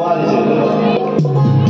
Maalesef.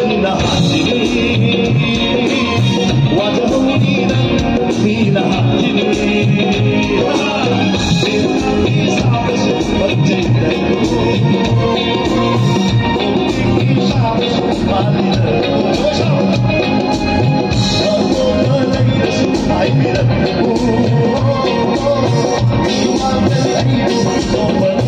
فينا حسنين ودعونا فينا حسنين I'm gonna